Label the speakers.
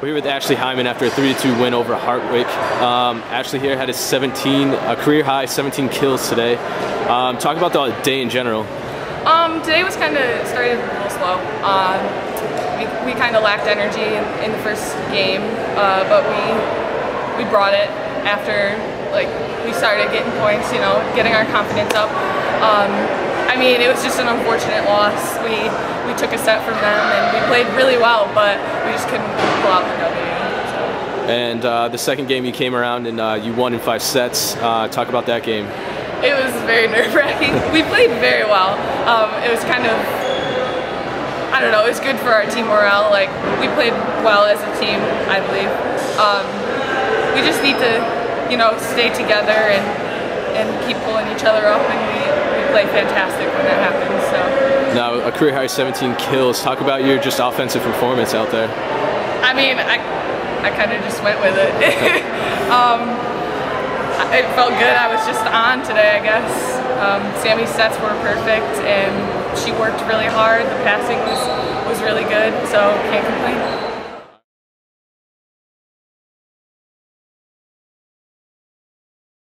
Speaker 1: We're here with Ashley Heiman after a 3-2 win over Hartwick. Um, Ashley here had a 17, a career high 17 kills today. Um, talk about the day in general.
Speaker 2: Um, today was kind of started a little slow. Um, we, we kind of lacked energy in, in, the first game, uh, but we we brought it after like we started getting points. You know, getting our confidence up. I mean, it was just an unfortunate loss. We we took a set from them and we played really well, but we just couldn't pull out the W.
Speaker 1: And uh, the second game you came around and uh, you won in five sets. Uh, talk about that game.
Speaker 2: It was very nerve wracking. we played very well. Um, it was kind of, I don't know, it was good for our team morale. Like, we played well as a team, I believe. Um, we just need to, you know, stay together and, and keep pulling each other up, and we play fantastic when that happens. So.
Speaker 1: Now, a career high 17 kills. Talk about your just offensive performance out there.
Speaker 2: I mean, I, I kind of just went with it. um, it felt good. I was just on today, I guess. Um, Sammy's sets were perfect, and she worked really hard. The passing was, was really good, so can't complain.